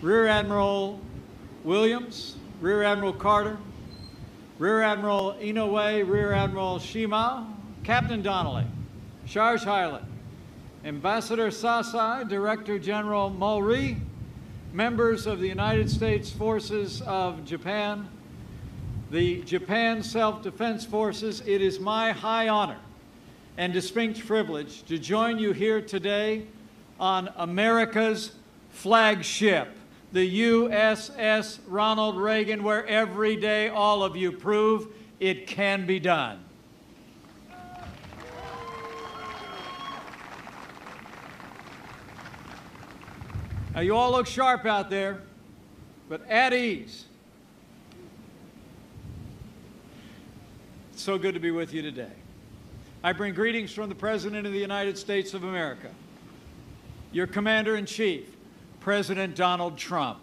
Rear Admiral Williams, Rear Admiral Carter, Rear Admiral Inoue, Rear Admiral Shima, Captain Donnelly, Charge Hyland, Ambassador Sasae, Director General Mulry, members of the United States Forces of Japan, the Japan Self-Defense Forces, it is my high honor and distinct privilege to join you here today on America's flagship, the USS Ronald Reagan, where every day all of you prove it can be done. Now, you all look sharp out there, but at ease. It's so good to be with you today. I bring greetings from the President of the United States of America, your Commander in Chief, President Donald Trump.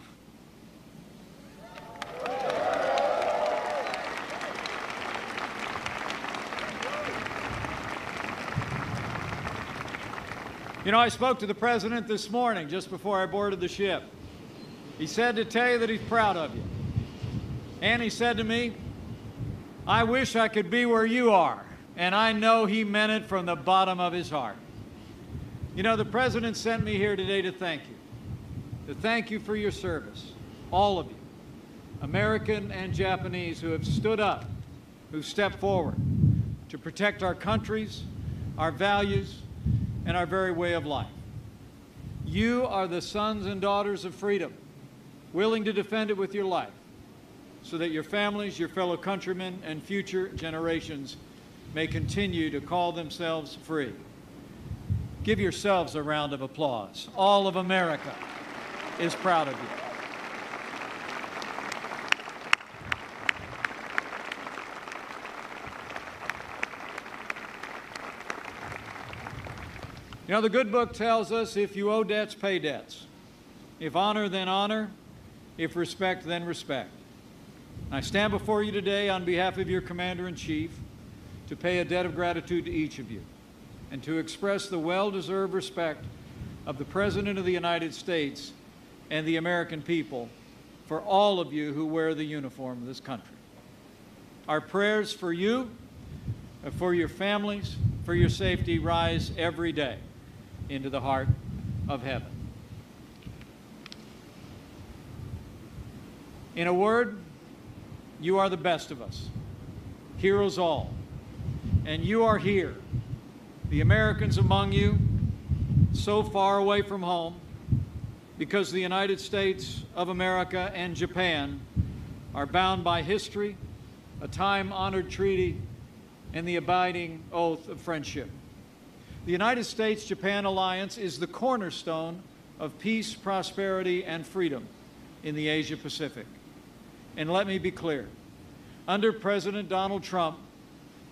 You know, I spoke to the President this morning just before I boarded the ship. He said to tell you that he's proud of you. And he said to me, I wish I could be where you are. And I know he meant it from the bottom of his heart. You know, the President sent me here today to thank you, to thank you for your service, all of you, American and Japanese who have stood up, who stepped forward to protect our countries, our values, and our very way of life. You are the sons and daughters of freedom, willing to defend it with your life so that your families, your fellow countrymen, and future generations may continue to call themselves free. Give yourselves a round of applause. All of America is proud of you. You know, the good book tells us if you owe debts, pay debts. If honor, then honor. If respect, then respect. I stand before you today on behalf of your Commander in Chief to pay a debt of gratitude to each of you and to express the well deserved respect of the President of the United States and the American people for all of you who wear the uniform of this country. Our prayers for you, for your families, for your safety rise every day into the heart of heaven. In a word, you are the best of us, heroes all. And you are here, the Americans among you, so far away from home, because the United States of America and Japan are bound by history, a time honored treaty, and the abiding oath of friendship. The United States Japan alliance is the cornerstone of peace, prosperity, and freedom in the Asia Pacific. And let me be clear under President Donald Trump,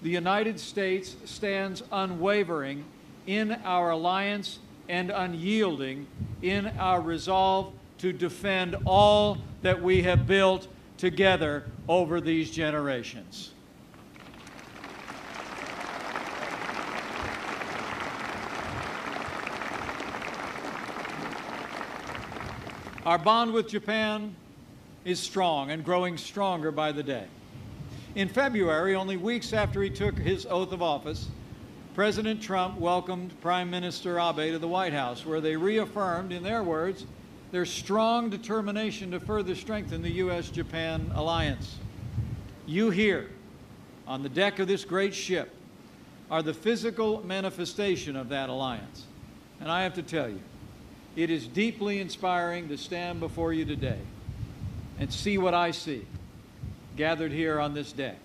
the United States stands unwavering in our alliance and unyielding in our resolve to defend all that we have built together over these generations. Our bond with Japan is strong and growing stronger by the day. In February, only weeks after he took his oath of office, President Trump welcomed Prime Minister Abe to the White House, where they reaffirmed, in their words, their strong determination to further strengthen the U.S. Japan alliance. You here, on the deck of this great ship, are the physical manifestation of that alliance. And I have to tell you, it is deeply inspiring to stand before you today and see what I see gathered here on this deck.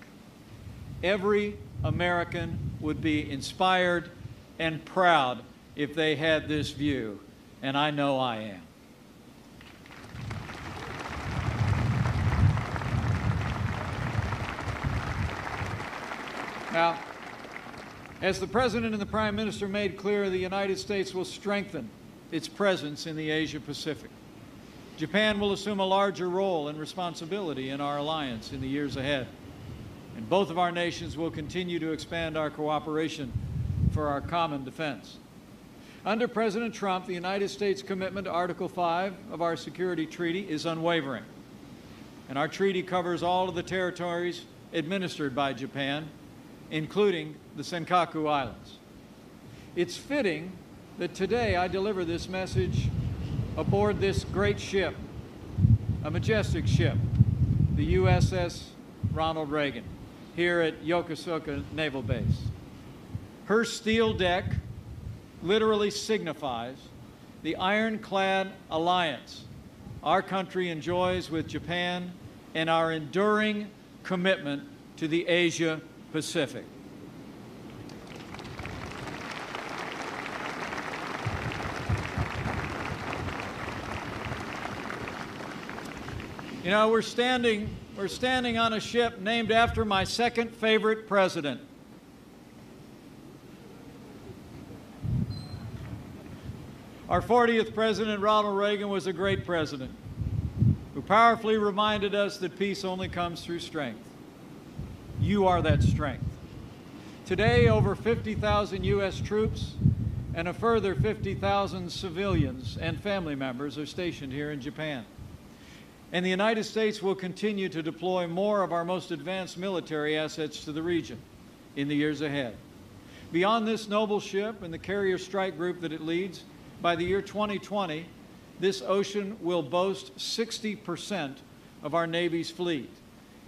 Every American would be inspired and proud if they had this view, and I know I am. Now, as the President and the Prime Minister made clear, the United States will strengthen its presence in the Asia Pacific. Japan will assume a larger role and responsibility in our alliance in the years ahead. And both of our nations will continue to expand our cooperation for our common defense. Under President Trump, the United States commitment to Article 5 of our security treaty is unwavering. And our treaty covers all of the territories administered by Japan, including the Senkaku Islands. It's fitting that today I deliver this message aboard this great ship, a majestic ship, the USS Ronald Reagan, here at Yokosuka Naval Base. Her steel deck literally signifies the ironclad alliance our country enjoys with Japan and our enduring commitment to the Asia Pacific. You know, we're standing, we're standing on a ship named after my second favorite president. Our 40th president, Ronald Reagan, was a great president who powerfully reminded us that peace only comes through strength. You are that strength. Today, over 50,000 U.S. troops and a further 50,000 civilians and family members are stationed here in Japan. And the United States will continue to deploy more of our most advanced military assets to the region in the years ahead. Beyond this noble ship and the carrier strike group that it leads, by the year 2020, this ocean will boast 60% of our Navy's fleet.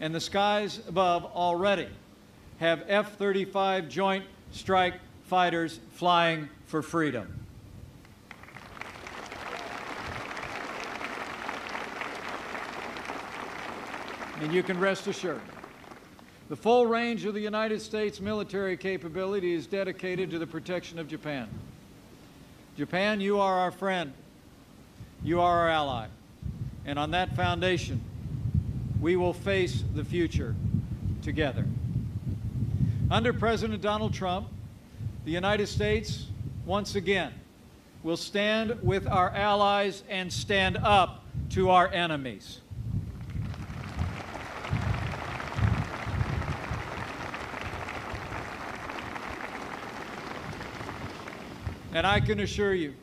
And the skies above already have F 35 Joint Strike Fighters flying for freedom. And you can rest assured. The full range of the United States military capability is dedicated to the protection of Japan. Japan, you are our friend. You are our ally. And on that foundation, we will face the future together. Under President Donald Trump, the United States, once again, will stand with our allies and stand up to our enemies. And I can assure you,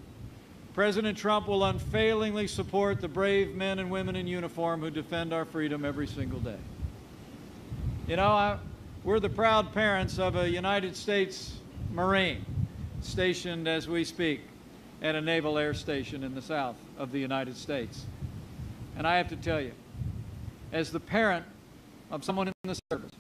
President Trump will unfailingly support the brave men and women in uniform who defend our freedom every single day. You know, I, we're the proud parents of a United States Marine stationed as we speak at a naval air station in the south of the United States. And I have to tell you, as the parent of someone in the service,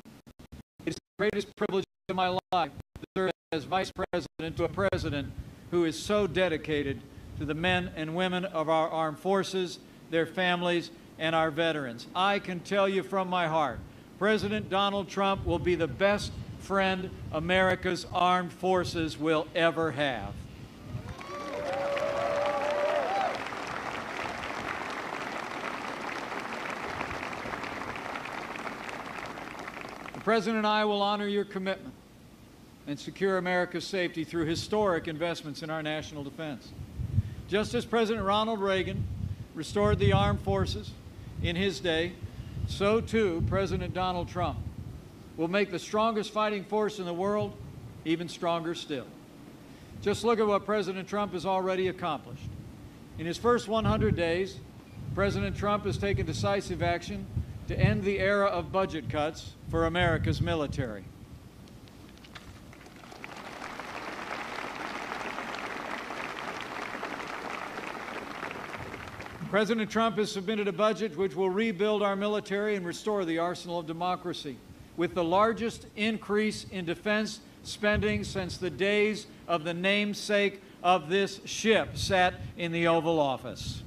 it's the greatest privilege of my life to serve as vice president to a president who is so dedicated to the men and women of our armed forces, their families, and our veterans. I can tell you from my heart, President Donald Trump will be the best friend America's armed forces will ever have. The President and I will honor your commitment and secure America's safety through historic investments in our national defense. Just as President Ronald Reagan restored the armed forces in his day, so too President Donald Trump will make the strongest fighting force in the world even stronger still. Just look at what President Trump has already accomplished. In his first 100 days, President Trump has taken decisive action to end the era of budget cuts for America's military. President Trump has submitted a budget which will rebuild our military and restore the arsenal of democracy, with the largest increase in defense spending since the days of the namesake of this ship sat in the Oval Office.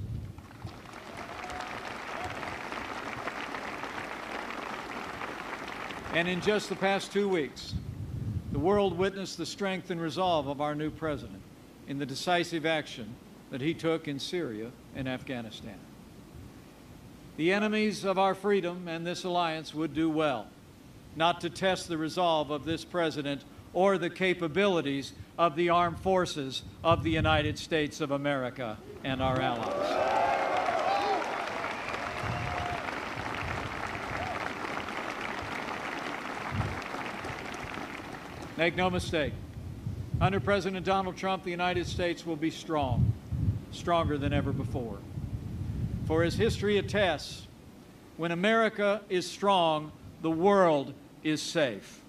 And in just the past two weeks, the world witnessed the strength and resolve of our new president in the decisive action that he took in Syria and Afghanistan. The enemies of our freedom and this alliance would do well not to test the resolve of this president or the capabilities of the armed forces of the United States of America and our allies. Make no mistake, Under President Donald Trump, the United States will be strong, stronger than ever before. For as history attests, when America is strong, the world is safe.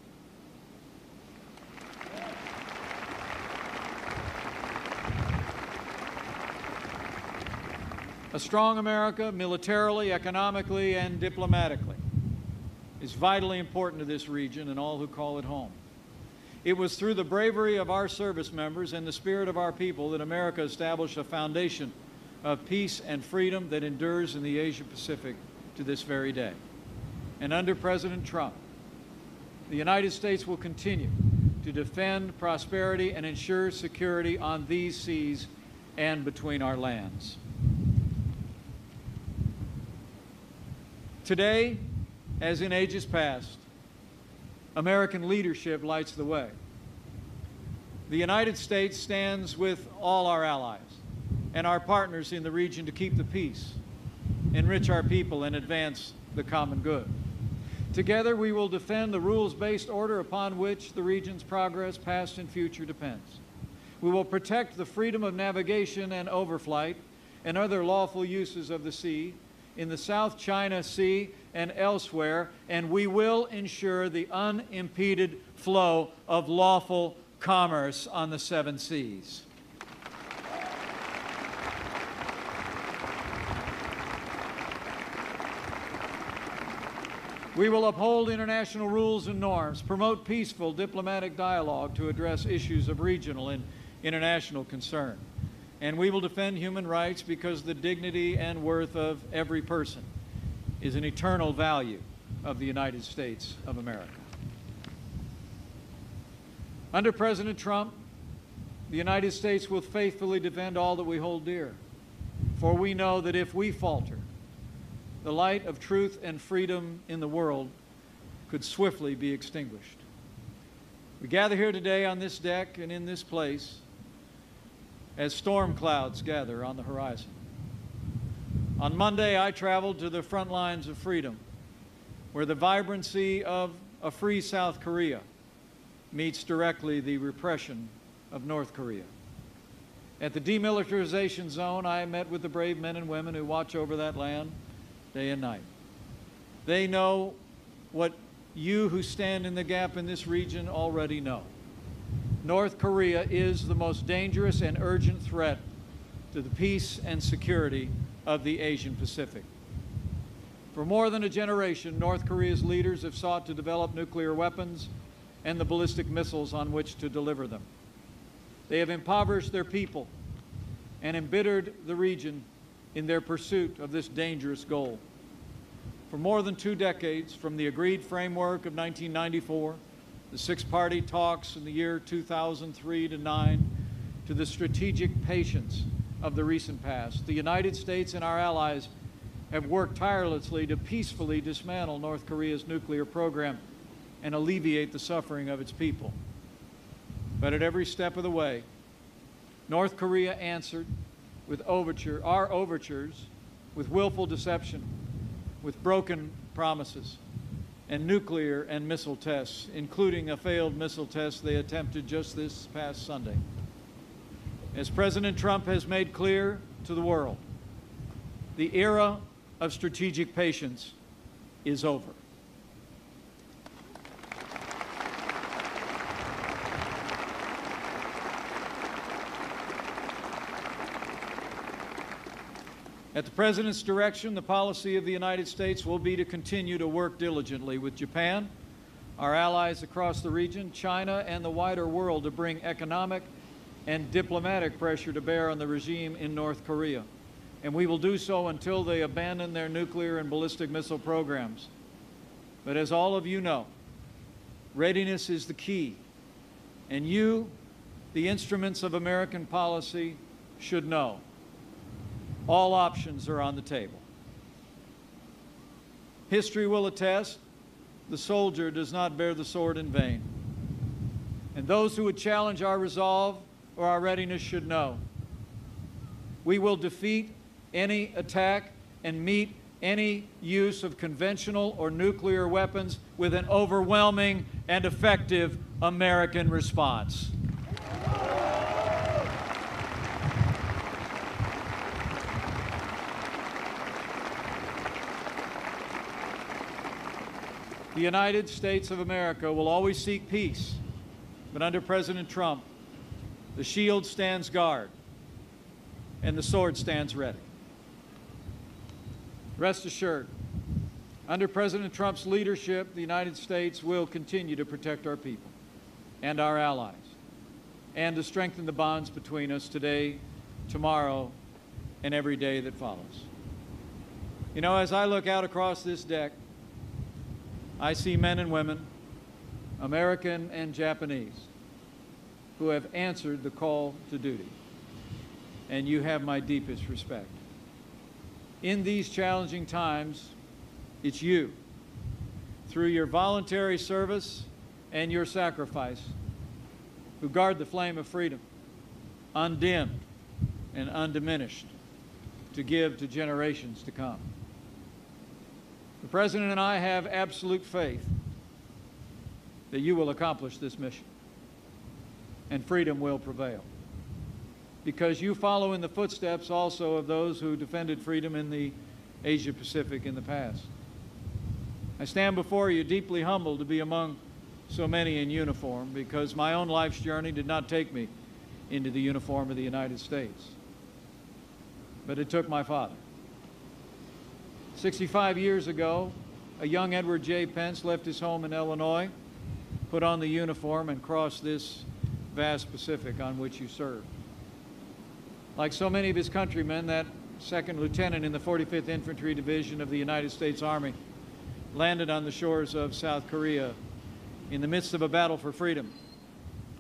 A strong America, militarily, economically, and diplomatically, is vitally important to this region and all who call it home. It was through the bravery of our service members and the spirit of our people that America established a foundation of peace and freedom that endures in the Asia Pacific to this very day. And under President Trump, the United States will continue to defend prosperity and ensure security on these seas and between our lands. Today, as in ages past, American leadership lights the way. The United States stands with all our allies and our partners in the region to keep the peace, enrich our people, and advance the common good. Together, we will defend the rules-based order upon which the region's progress, past and future, depends. We will protect the freedom of navigation and overflight and other lawful uses of the sea in the South China Sea and elsewhere, and we will ensure the unimpeded flow of lawful commerce on the seven seas. We will uphold international rules and norms, promote peaceful diplomatic dialogue to address issues of regional and international concern. And we will defend human rights because the dignity and worth of every person is an eternal value of the United States of America. Under President Trump, the United States will faithfully defend all that we hold dear. For we know that if we falter, the light of truth and freedom in the world could swiftly be extinguished. We gather here today on this deck and in this place as storm clouds gather on the horizon. On Monday, I traveled to the front lines of freedom, where the vibrancy of a free South Korea meets directly the repression of North Korea. At the demilitarization zone, I met with the brave men and women who watch over that land day and night. They know what you who stand in the gap in this region already know. North Korea is the most dangerous and urgent threat to the peace and security of the Asian Pacific. For more than a generation, North Korea's leaders have sought to develop nuclear weapons and the ballistic missiles on which to deliver them. They have impoverished their people and embittered the region in their pursuit of this dangerous goal. For more than two decades, from the agreed framework of 1994, the six-party talks in the year 2003 to 9, to the strategic patience of the recent past, the United States and our allies have worked tirelessly to peacefully dismantle North Korea's nuclear program and alleviate the suffering of its people. But at every step of the way, North Korea answered with overture, our overtures, with willful deception, with broken promises, and nuclear and missile tests, including a failed missile test they attempted just this past Sunday. As President Trump has made clear to the world, the era of strategic patience is over. At the President's direction, the policy of the United States will be to continue to work diligently with Japan, our allies across the region, China, and the wider world to bring economic and diplomatic pressure to bear on the regime in North Korea. And we will do so until they abandon their nuclear and ballistic missile programs. But as all of you know, readiness is the key. And you, the instruments of American policy, should know. All options are on the table. History will attest the soldier does not bear the sword in vain. And those who would challenge our resolve or our readiness should know we will defeat any attack and meet any use of conventional or nuclear weapons with an overwhelming and effective American response. The United States of America will always seek peace, but under President Trump, the shield stands guard and the sword stands ready. Rest assured, under President Trump's leadership, the United States will continue to protect our people and our allies and to strengthen the bonds between us today, tomorrow, and every day that follows. You know, as I look out across this deck, I see men and women, American and Japanese, who have answered the call to duty. And you have my deepest respect. In these challenging times, it's you, through your voluntary service and your sacrifice, who guard the flame of freedom, undimmed and undiminished, to give to generations to come. The President and I have absolute faith that you will accomplish this mission and freedom will prevail. Because you follow in the footsteps also of those who defended freedom in the Asia Pacific in the past. I stand before you deeply humbled to be among so many in uniform because my own life's journey did not take me into the uniform of the United States. But it took my father. 65 years ago, a young Edward J. Pence left his home in Illinois, put on the uniform, and crossed this vast Pacific on which you serve. Like so many of his countrymen, that second lieutenant in the 45th Infantry Division of the United States Army landed on the shores of South Korea in the midst of a battle for freedom,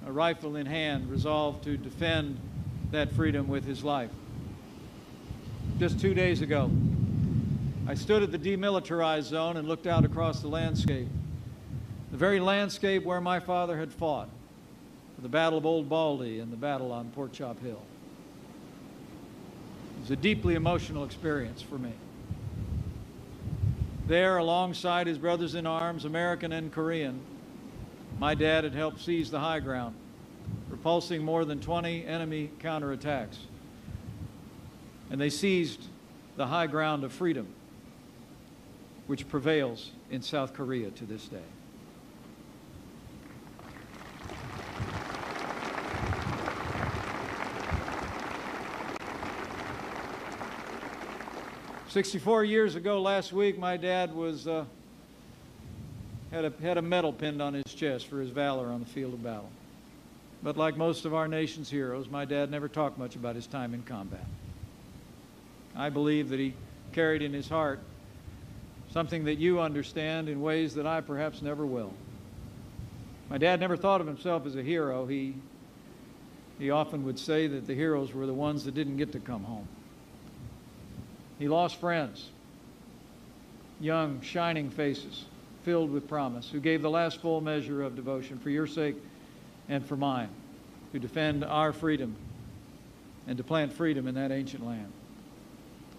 a rifle in hand, resolved to defend that freedom with his life. Just two days ago, I stood at the demilitarized zone and looked out across the landscape, the very landscape where my father had fought the Battle of Old Baldy and the battle on Pork Chop Hill. It was a deeply emotional experience for me. There, alongside his brothers in arms, American and Korean, my dad had helped seize the high ground, repulsing more than 20 enemy counterattacks. And they seized the high ground of freedom which prevails in South Korea to this day. Sixty-four years ago, last week, my dad was uh, had a had a medal pinned on his chest for his valor on the field of battle. But like most of our nation's heroes, my dad never talked much about his time in combat. I believe that he carried in his heart something that you understand in ways that I perhaps never will. My dad never thought of himself as a hero. He, he often would say that the heroes were the ones that didn't get to come home. He lost friends, young, shining faces filled with promise, who gave the last full measure of devotion for your sake and for mine, to defend our freedom and to plant freedom in that ancient land.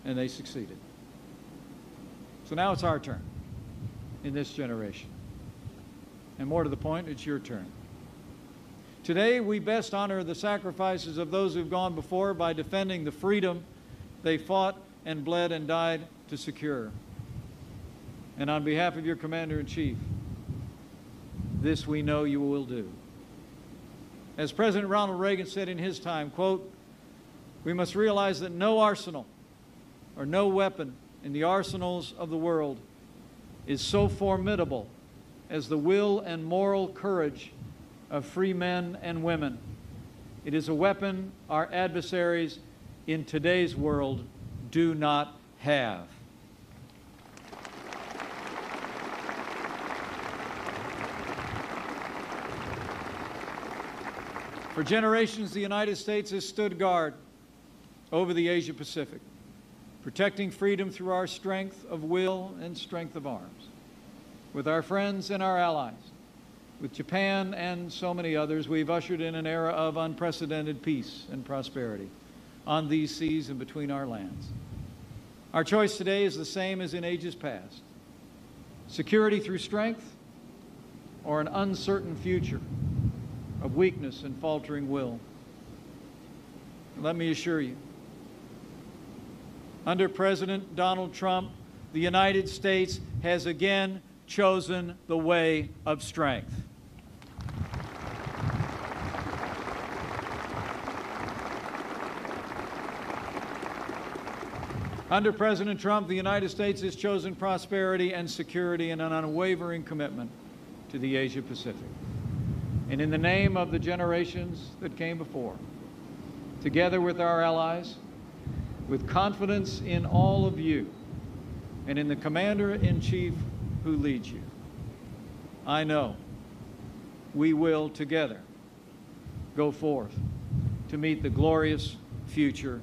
And they succeeded. So now it's our turn in this generation. And more to the point, it's your turn. Today, we best honor the sacrifices of those who've gone before by defending the freedom they fought and bled and died to secure. And on behalf of your Commander in Chief, this we know you will do. As President Ronald Reagan said in his time, quote, we must realize that no arsenal or no weapon in the arsenals of the world is so formidable as the will and moral courage of free men and women. It is a weapon our adversaries in today's world do not have. For generations, the United States has stood guard over the Asia Pacific protecting freedom through our strength of will and strength of arms. With our friends and our allies, with Japan and so many others, we've ushered in an era of unprecedented peace and prosperity on these seas and between our lands. Our choice today is the same as in ages past security through strength or an uncertain future of weakness and faltering will. Let me assure you, under President Donald Trump, the United States has again chosen the way of strength. Under President Trump, the United States has chosen prosperity and security and an unwavering commitment to the Asia Pacific. And in the name of the generations that came before, together with our allies, with confidence in all of you and in the Commander in Chief who leads you, I know we will together go forth to meet the glorious future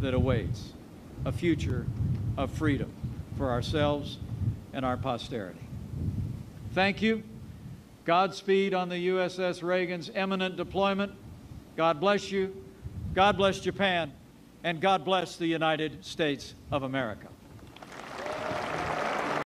that awaits a future of freedom for ourselves and our posterity. Thank you. Godspeed on the USS Reagan's eminent deployment. God bless you. God bless Japan. And God bless the United States of America.